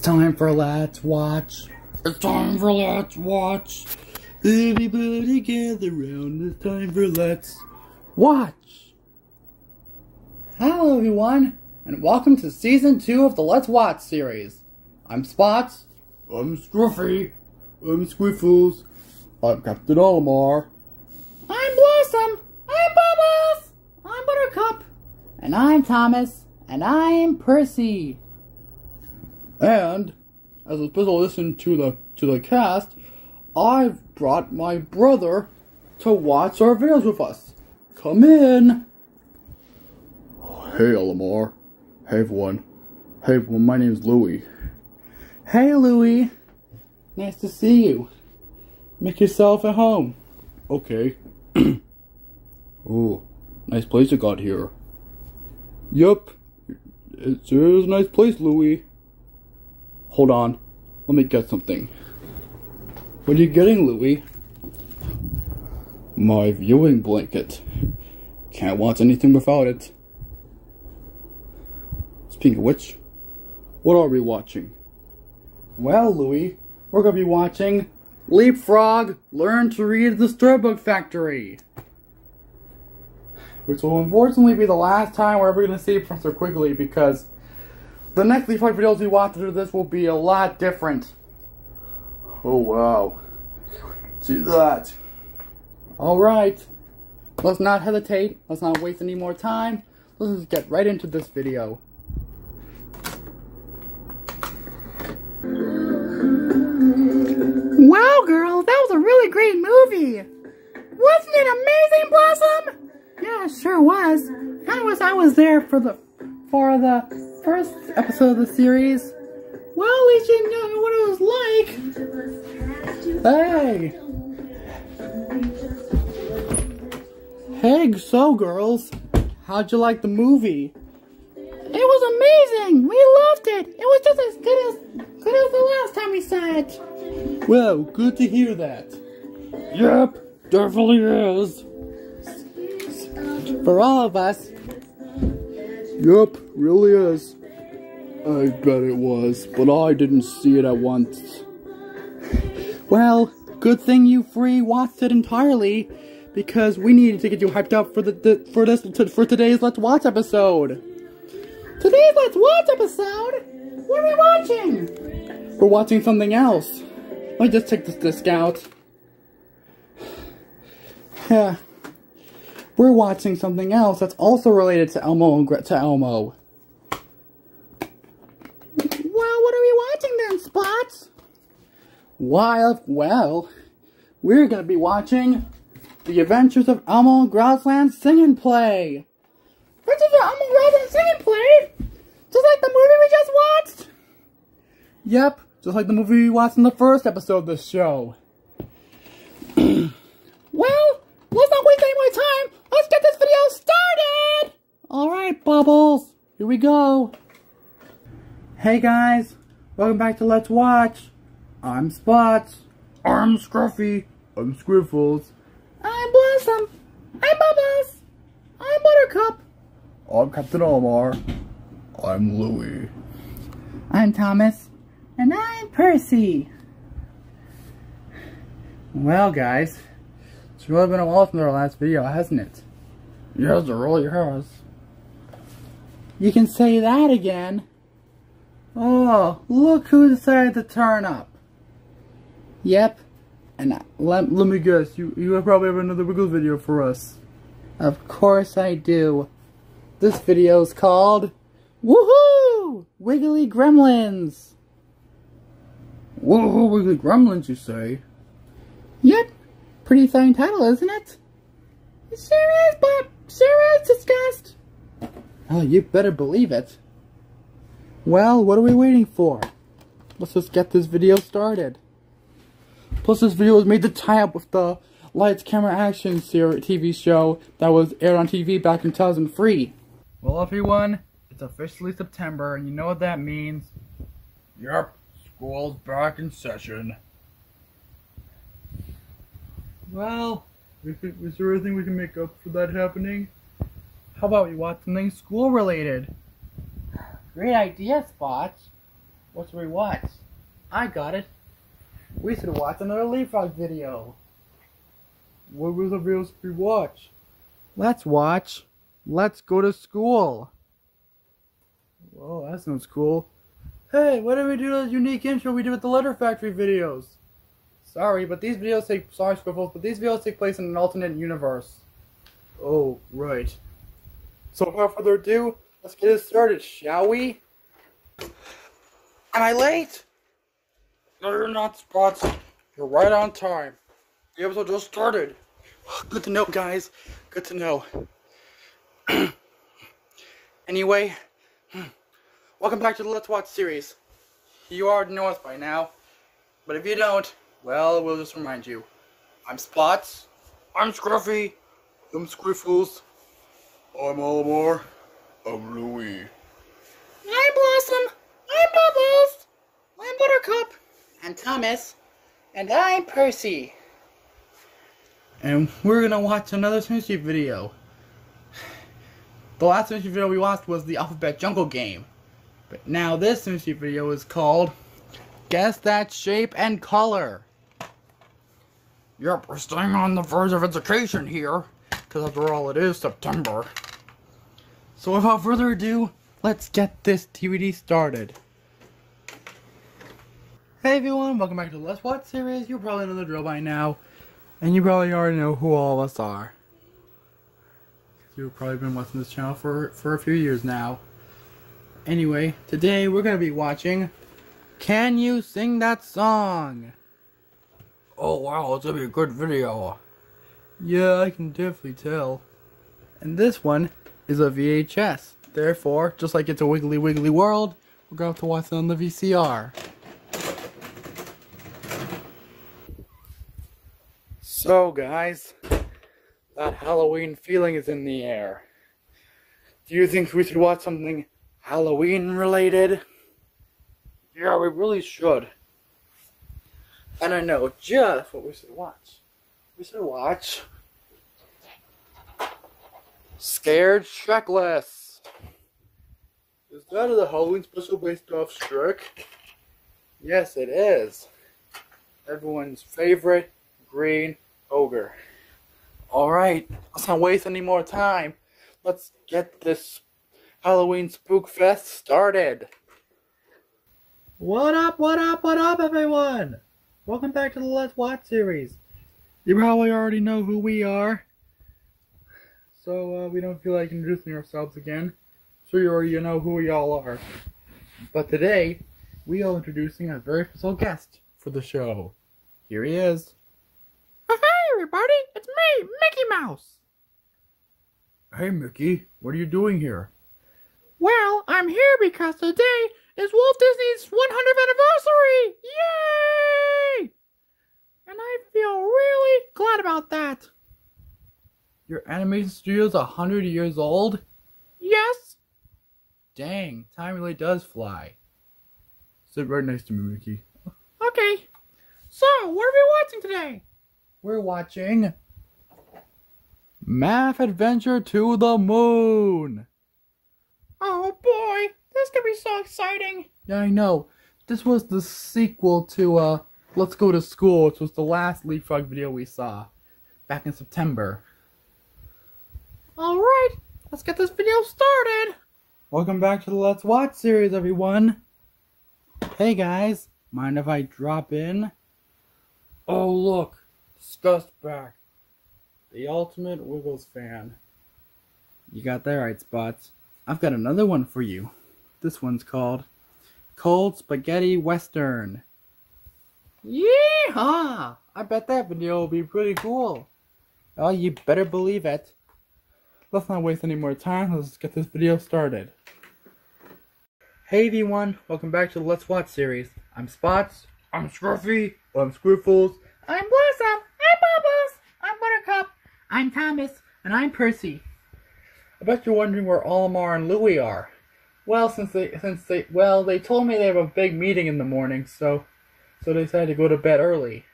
It's time for Let's Watch. It's time for Let's Watch. Everybody gather round. It's time for Let's Watch. Hello, everyone, and welcome to Season 2 of the Let's Watch series. I'm Spots. I'm Scruffy. I'm Squiffles. I'm Captain Olimar. I'm Blossom. I'm Bubbles. I'm Buttercup. And I'm Thomas. And I'm Percy. And as a special listen to the to the cast, I've brought my brother to watch our videos with us. Come in. Hey, Olimar. Hey, everyone. Hey, everyone. My name's Louie. Hey, Louie. Nice to see you. Make yourself at home. Okay. oh, nice place you got here. Yup. It's, it's a nice place, Louie. Hold on. Let me get something. What are you getting, Louie? My viewing blanket. Can't watch anything without it. Speaking of which, what are we watching? Well, Louie, we're going to be watching Leapfrog Learn to Read the Storybook Factory. Which will unfortunately be the last time we're ever going to see Professor Quigley because the next Leapfrog videos we watch after this will be a lot different. Oh wow. See that. Alright. Let's not hesitate. Let's not waste any more time. Let's just get right into this video. Wow, girl, that was a really great movie. Wasn't it amazing, Blossom? Yeah, it sure was. I was I was there for the for the first episode of the series. Well, at least you know what it was like. Hey. Hey, so girls, how'd you like the movie? It was amazing. We loved it. It was just as good as good as the last time we saw it. Well, good to hear that. Yep, definitely is. For all of us. Yep, really is. I bet it was, but I didn't see it at once. Well, good thing you free watched it entirely, because we needed to get you hyped up for the, the for this for today's Let's Watch episode. Today's Let's Watch episode. What are we watching? We're watching something else. Let me just take this disc out. Yeah. We're watching something else that's also related to Elmo and Gre to Elmo. Well, what are we watching then, Spots? Well, well, we're gonna be watching The Adventures of Elmo and Grouchland Singing Play. Adventures of Elmo and Grouchland Singing Play? Just like the movie we just watched? Yep, just like the movie we watched in the first episode of this show. well, let's not waste any more time. Let's get this video started! Alright, Bubbles, here we go. Hey guys, welcome back to Let's Watch. I'm Spots. I'm Scruffy. I'm Squiffles. I'm Blossom. I'm Bubbles. I'm Buttercup. I'm Captain Omar. I'm Louie. I'm Thomas. And I'm Percy. Well, guys, it's really been a while since our last video, hasn't it? Yes, it really has. You can say that again. Oh, look who decided to turn up. Yep. And let, let me guess, you, you probably have another Wiggles video for us. Of course I do. This video is called Woohoo! Wiggly Gremlins! Woohoo, Wiggly Gremlins, you say? Yep. Pretty fine title, isn't it? Sure is, Bob. Sure is, disgust. Oh, you better believe it. Well, what are we waiting for? Let's just get this video started. Plus, this video was made to tie up with the Lights, Camera, Action series TV show that was aired on TV back in 2003. Well, everyone, it's officially September, and you know what that means. Yep, school's back in session. Well, is there anything we can make up for that happening? How about we watch something school related? Great idea, Spots. What should we watch? I got it. We should watch another Leapfrog video. What was the videos we watch? Let's watch. Let's go to school. Whoa, that sounds cool. Hey, why don't we do the unique intro we did with the Letter Factory videos? Sorry, but these videos take sorry Squiffles, but these videos take place in an alternate universe. Oh, right. So without further ado, let's get it started, shall we? Am I late? No, you're not, Spots. You're right on time. The episode just started. Good to know, guys. Good to know. anyway, welcome back to the Let's Watch series. You already know us by now, but if you don't, well, we'll just remind you. I'm Spots. I'm Scruffy. I'm Squiffles. I'm Olimar. I'm Louie. I'm Blossom. I'm Bubbles. I'm Buttercup. I'm Thomas. And I'm Percy. And we're gonna watch another Snoopy video. The last Snoopy video we watched was the Alphabet Jungle game. But now this Snoopy video is called Guess That Shape and Color. Yep, we're staying on the verge of education here. Because after all, it is September. So without further ado, let's get this DVD started. Hey everyone, welcome back to the Let's Watch series. You probably know the drill by now. And you probably already know who all of us are. You've probably been watching this channel for, for a few years now. Anyway, today we're going to be watching Can You Sing That Song? Oh wow, it's going to be a good video. Yeah, I can definitely tell. And this one is a VHS. Therefore, just like it's a wiggly wiggly world, we're going to have to watch it on the VCR. So guys, that Halloween feeling is in the air. Do you think we should watch something Halloween related? Yeah, we really should. And I know just what we should watch. We should watch Scared Shrekless. Is that the Halloween special based off Shrek? Yes, it is. Everyone's favorite green ogre. Alright, let's not waste any more time. Let's get this Halloween Spook Fest started. What up, what up, what up, everyone? Welcome back to the Let's Watch series. You probably already know who we are, so uh, we don't feel like introducing ourselves again. So you already know who we all are. But today, we are introducing a very special guest for the show. Here he is. Hey everybody, it's me, Mickey Mouse. Hey Mickey, what are you doing here? Well, I'm here because today is Walt Disney's 100th anniversary! Yay! And I feel really glad about that. Your animation studio's a 100 years old? Yes. Dang, time really does fly. Sit right next to me, Mickey. Okay. So, what are we watching today? We're watching Math Adventure to the Moon. Oh boy, this could be so exciting. Yeah, I know. This was the sequel to uh Let's Go to School, which was the last Leapfrog video we saw back in September. Alright, let's get this video started. Welcome back to the Let's Watch series, everyone. Hey guys, mind if I drop in? Oh look, Disgust back. The ultimate Wiggles fan. You got that right, Spots. I've got another one for you. This one's called Cold Spaghetti Western. Yeehaw! I bet that video will be pretty cool. Oh, you better believe it. Let's not waste any more time. Let's get this video started. Hey everyone, welcome back to the Let's Watch series. I'm Spots. I'm Scruffy. I'm Squiffles. I'm Blossom. I'm Bubbles. I'm Buttercup. I'm Thomas. And I'm Percy. I bet you're wondering where Olimar and Louie are. Well, since they, since they, well, they told me they have a big meeting in the morning, so, so they decided to go to bed early.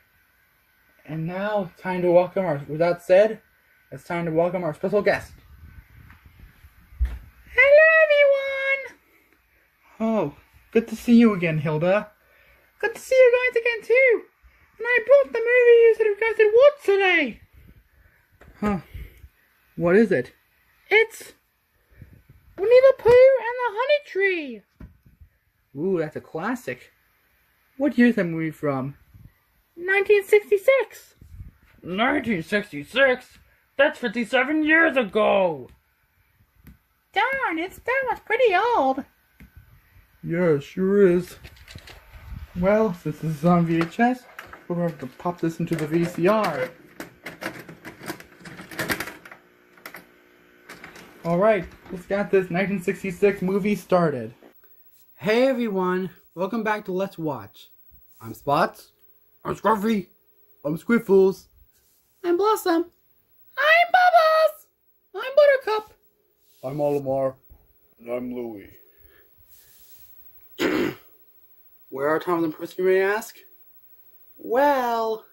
And now, time to welcome our, with that said, it's time to welcome our special guest. Hello, everyone! Oh, Good to see you again, Hilda. Good to see you guys again, too. And I brought the movie you said you guys to watch today. Huh. What is it? It's Winnie the Pooh and the Honey Tree. Ooh, that's a classic. What year is that movie from? 1966. 1966? That's 57 years ago. Darn, it's that was pretty old. Yeah, it sure is. Well, since this is on VHS, we're going to have to pop this into the VCR. Alright, let's get this 1966 movie started. Hey everyone, welcome back to Let's Watch. I'm Spots. I'm Scruffy. I'm Squiffles. I'm Blossom. I'm Bubbles. I'm Buttercup. I'm Olimar. And I'm Louie. Where are Tom and Percy, you may ask? Well,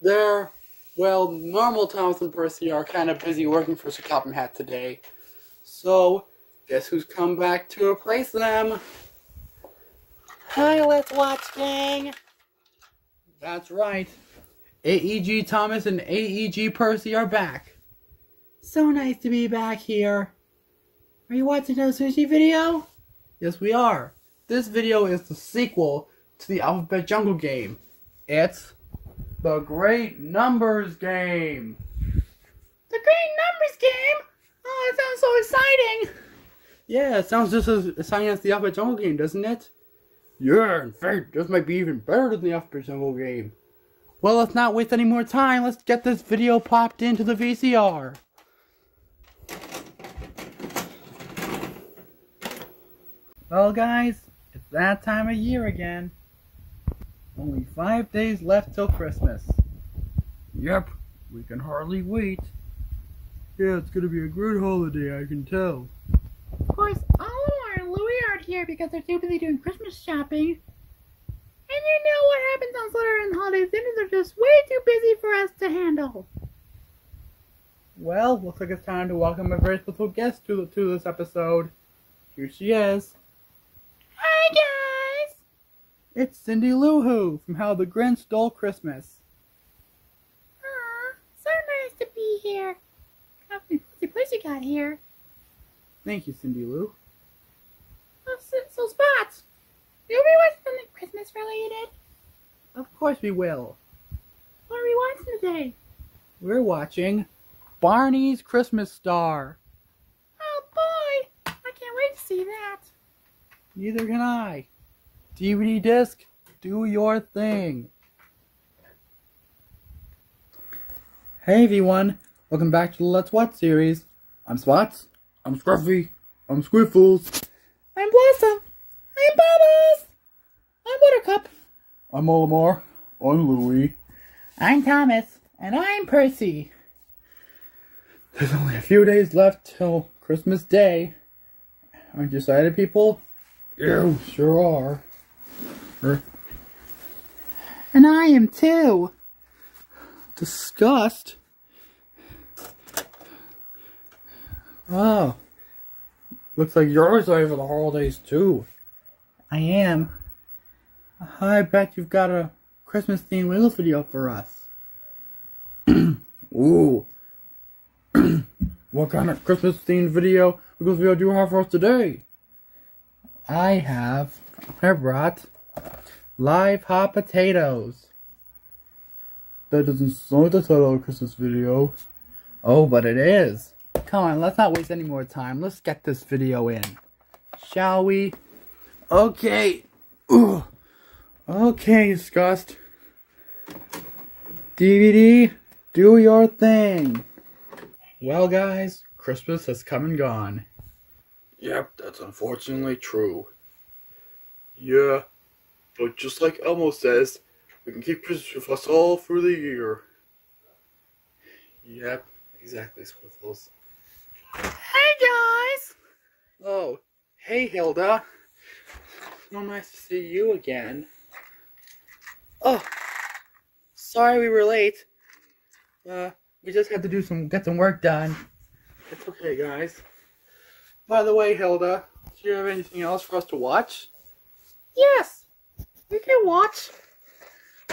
they're, well, normal Thomas and Percy are kind of busy working for Sir Topham Hatt today. So, guess who's come back to replace them? Hi, Let's Watch Gang! That's right. AEG Thomas and AEG Percy are back. So nice to be back here. Are you watching the sushi video? Yes, we are. This video is the sequel to the Alphabet Jungle game. It's the Great Numbers Game. The Great Numbers Game? Oh, it sounds so exciting. Yeah, it sounds just as exciting as the Alphabet Jungle game, doesn't it? Yeah, in fact, this might be even better than the Alphabet Jungle game. Well, let's not waste any more time. Let's get this video popped into the VCR. Well, guys, it's that time of year again. Only five days left till Christmas. Yep, we can hardly wait. Yeah, it's gonna be a great holiday, I can tell. Of course, Olimar and Louie aren't here because they're too busy doing Christmas shopping. And you know what happens on Slytherin holidays, dinners are just way too busy for us to handle. Well, looks like it's time to welcome a very special guest to, to this episode. Here she is. It's Cindy Lou Who from How the Grinch Stole Christmas. Aw, so nice to be here. How many place you got here? Thank you, Cindy Lou. Oh, so, so Spots, will we watch something Christmas related? Of course we will. What are we watching today? We're watching Barney's Christmas Star. Oh boy, I can't wait to see that. Neither can I. DVD disc, do your thing. Hey everyone, welcome back to the Let's Watch series. I'm Spots, I'm Scruffy, I'm Squiffles, I'm Blossom, I'm Bubbles, I'm Buttercup, I'm Olimar, I'm Louie, I'm Thomas, and I'm Percy. There's only a few days left till Christmas Day. Aren't you excited, people? You sure are. And I am too. Disgust. Oh. Looks like you're excited for the holidays too. I am. I bet you've got a Christmas themed Wiggles video for us. Ooh. what kind of Christmas themed video Wiggles video do you have for us today? I have, I brought live hot potatoes. That doesn't sound like the title of a Christmas video. Oh, but it is. Come on, let's not waste any more time. Let's get this video in. Shall we? Okay. Ugh. Okay, Disgust. DVD, do your thing. Well, guys, Christmas has come and gone. Yep, that's unfortunately true. Yeah, but just like Elmo says, we can keep Christmas with us all through the year. Yep, exactly, Squiffles. Hey guys! Oh, hey Hilda. So nice to see you again. Oh, sorry we were late. Uh, we just had to do some, get some work done. It's okay, guys. By the way, Hilda, do you have anything else for us to watch? Yes, we can watch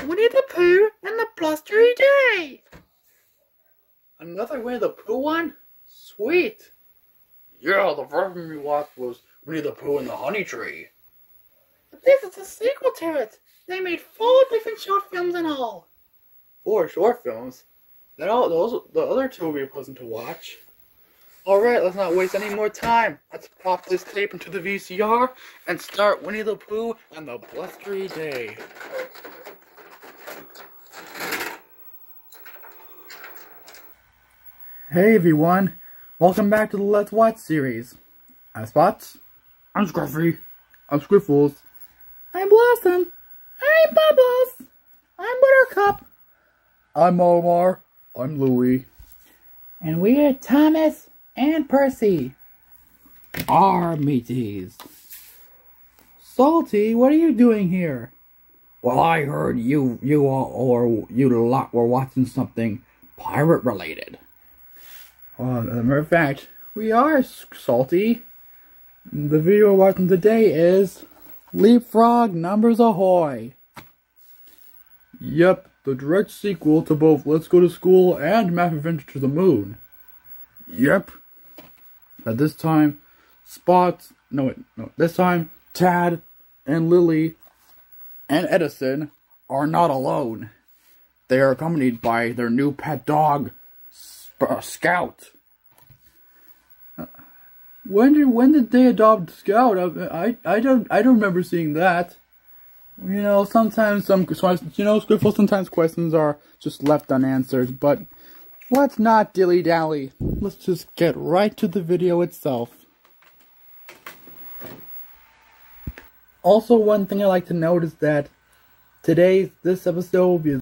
Winnie the Pooh and the Blustery Day. Another Winnie the Pooh one? Sweet. Yeah, the first one we watched was Winnie the Pooh and the Honey Tree. But this is a sequel to it. They made four different short films in all. Four short films. Then all those the other two will be pleasant to watch. Alright, let's not waste any more time. Let's pop this tape into the VCR and start Winnie the Pooh and the Blustery Day. Hey everyone, welcome back to the Let's Watch series. I'm Spots. I'm Scruffy. I'm Squiffles. I'm Blossom. I'm Bubbles. I'm Buttercup. I'm Omar. I'm Louie. And we're Thomas and Percy. Our mateys. Salty, what are you doing here? Well, I heard you, you all, or you lot were watching something pirate related. Well, as a matter of fact, we are salty. The video we're watching today is Leapfrog Numbers Ahoy. Yep, the direct sequel to both Let's Go to School and Math Adventure to the Moon. Yep. But this time, Spots, no, wait, no, this time, Tad and Lily and Edison are not alone. They are accompanied by their new pet dog, Sp Scout. Uh, when did when did they adopt Scout? I, I I don't I don't remember seeing that. You know, sometimes some you know, Squiffle. Sometimes questions are just left unanswered, but let's not dilly dally. Let's just get right to the video itself. Also, one thing I like to note is that today, this episode will be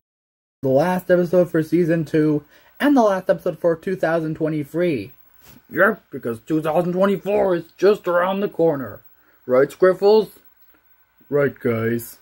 the last episode for season two and the last episode for 2023. Yep, because 2024 is just around the corner. Right, Squiffles? Right, guys.